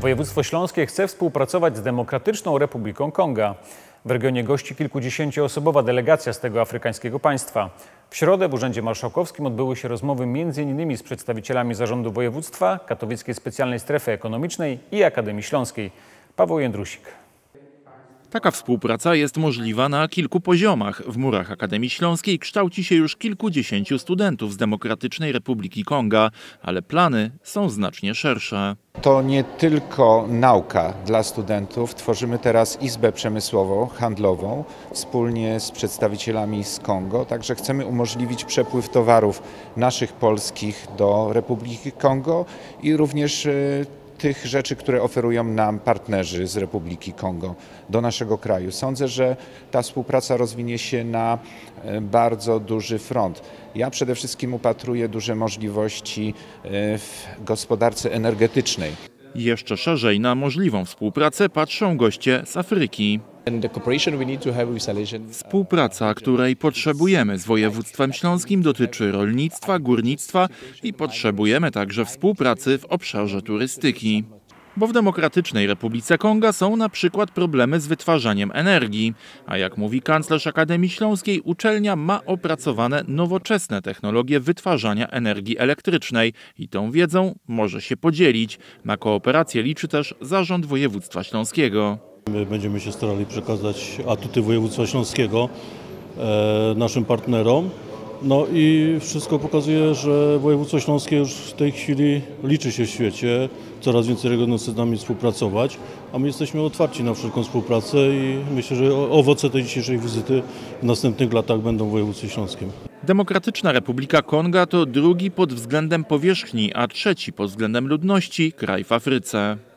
Województwo Śląskie chce współpracować z Demokratyczną Republiką Konga. W regionie gości kilkudziesięcioosobowa delegacja z tego afrykańskiego państwa. W środę w Urzędzie Marszałkowskim odbyły się rozmowy m.in. z przedstawicielami Zarządu Województwa, Katowickiej Specjalnej Strefy Ekonomicznej i Akademii Śląskiej. Paweł Jędrusik. Taka współpraca jest możliwa na kilku poziomach. W murach Akademii Śląskiej kształci się już kilkudziesięciu studentów z Demokratycznej Republiki Konga, ale plany są znacznie szersze. To nie tylko nauka dla studentów. Tworzymy teraz izbę przemysłową, handlową wspólnie z przedstawicielami z Kongo. Także chcemy umożliwić przepływ towarów naszych polskich do Republiki Kongo i również e, tych rzeczy, które oferują nam partnerzy z Republiki Kongo do naszego kraju. Sądzę, że ta współpraca rozwinie się na e, bardzo duży front. Ja przede wszystkim upatruję duże możliwości e, w gospodarce energetycznej. Jeszcze szerzej na możliwą współpracę patrzą goście z Afryki. Współpraca, której potrzebujemy z województwem śląskim dotyczy rolnictwa, górnictwa i potrzebujemy także współpracy w obszarze turystyki. Bo w Demokratycznej Republice Konga są na przykład problemy z wytwarzaniem energii, a jak mówi kanclerz Akademii Śląskiej, uczelnia ma opracowane nowoczesne technologie wytwarzania energii elektrycznej i tą wiedzą może się podzielić. Na kooperację liczy też Zarząd Województwa Śląskiego. My będziemy się starali przekazać atuty województwa śląskiego e, naszym partnerom. No i wszystko pokazuje, że województwo śląskie już w tej chwili liczy się w świecie. Coraz więcej regionów chce z nami współpracować, a my jesteśmy otwarci na wszelką współpracę i myślę, że owoce tej dzisiejszej wizyty w następnych latach będą w województwie śląskim. Demokratyczna Republika Konga to drugi pod względem powierzchni, a trzeci pod względem ludności kraj w Afryce.